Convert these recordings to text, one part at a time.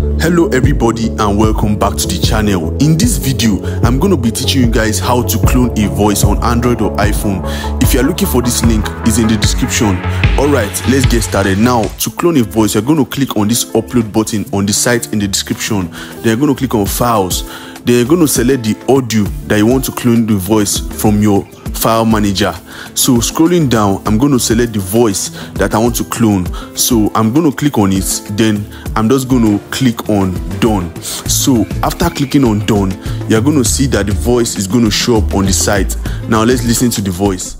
hello everybody and welcome back to the channel. In this video i'm going to be teaching you guys how to clone a voice on android or iphone. If you are looking for this link is in the description. All right let's get started. Now to clone a voice you're going to click on this upload button on the site in the description. Then you're going to click on files. Then you're going to select the audio that you want to clone the voice from your file manager so scrolling down i'm going to select the voice that i want to clone so i'm going to click on it then i'm just going to click on done so after clicking on done you're going to see that the voice is going to show up on the site now let's listen to the voice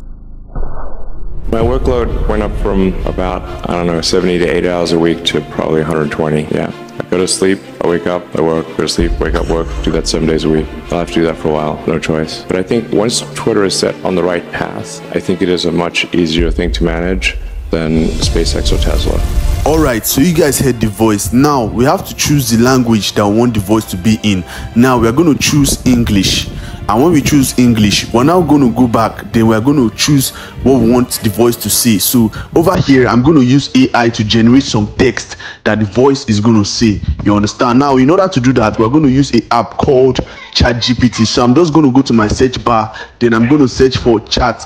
my workload went up from about, I don't know, 70 to 80 hours a week to probably 120. Yeah. I go to sleep, I wake up, I work, go to sleep, wake up, work, do that seven days a week. I'll have to do that for a while, no choice. But I think once Twitter is set on the right path, I think it is a much easier thing to manage than SpaceX or Tesla. Alright, so you guys heard the voice. Now we have to choose the language that we want the voice to be in. Now we are going to choose English and when we choose english we're now going to go back. Then we're going to choose what we want the voice to say. So over here i'm going to use ai to generate some text that the voice is going to say. You understand? Now in order to do that we're going to use a app called chat gpt so i'm just going to go to my search bar. Then i'm going to search for chat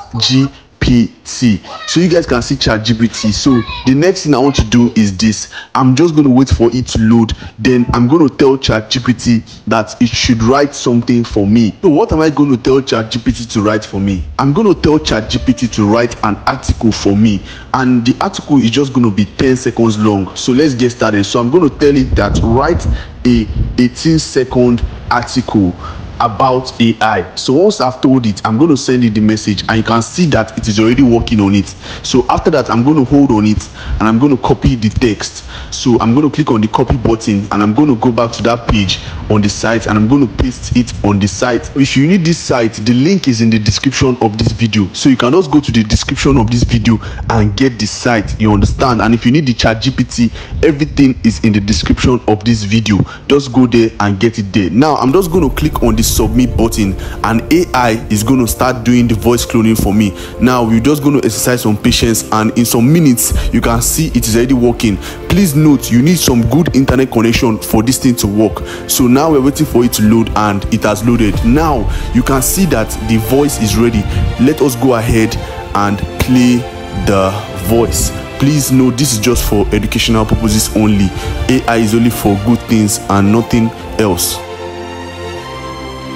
GPT. So you guys can see ChatGPT. So the next thing I want to do is this. I'm just going to wait for it to load. Then I'm going to tell ChatGPT that it should write something for me. So what am I going to tell ChatGPT to write for me? I'm going to tell ChatGPT to write an article for me. And the article is just going to be 10 seconds long. So let's get started. So I'm going to tell it that write a 18 second article about AI. So once I've told it, I'm going to send it the message and you can see that it is already working on it. So after that, I'm going to hold on it and I'm going to copy the text. So I'm going to click on the copy button and I'm going to go back to that page on the site and I'm going to paste it on the site. If you need this site, the link is in the description of this video. So you can just go to the description of this video and get the site. You understand? And if you need the chat GPT, everything is in the description of this video. Just go there and get it there. Now I'm just going to click on the submit button and AI is going to start doing the voice cloning for me. Now we're just going to exercise some patience and in some minutes you can see it is already working. Please note you need some good internet connection for this thing to work. So now we're waiting for it to load and it has loaded. Now you can see that the voice is ready. Let us go ahead and play the voice please know this is just for educational purposes only ai is only for good things and nothing else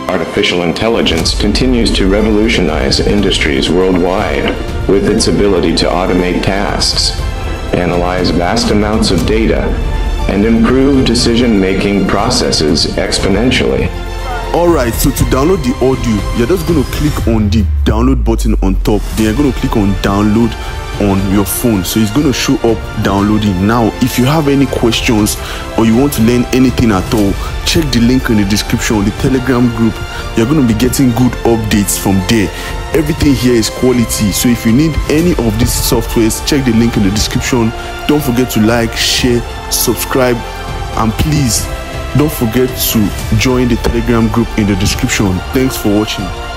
Artificial intelligence continues to revolutionize industries worldwide with its ability to automate tasks, analyze vast amounts of data, and improve decision-making processes exponentially. Alright, so to download the audio, you're just going to click on the download button on top. Then you're going to click on download on your phone. So it's going to show up downloading. Now if you have any questions or you want to learn anything at all check the link in the description on the telegram group. You're going to be getting good updates from there. Everything here is quality. So if you need any of these softwares check the link in the description. Don't forget to like share subscribe and please don't forget to join the telegram group in the description. Thanks for watching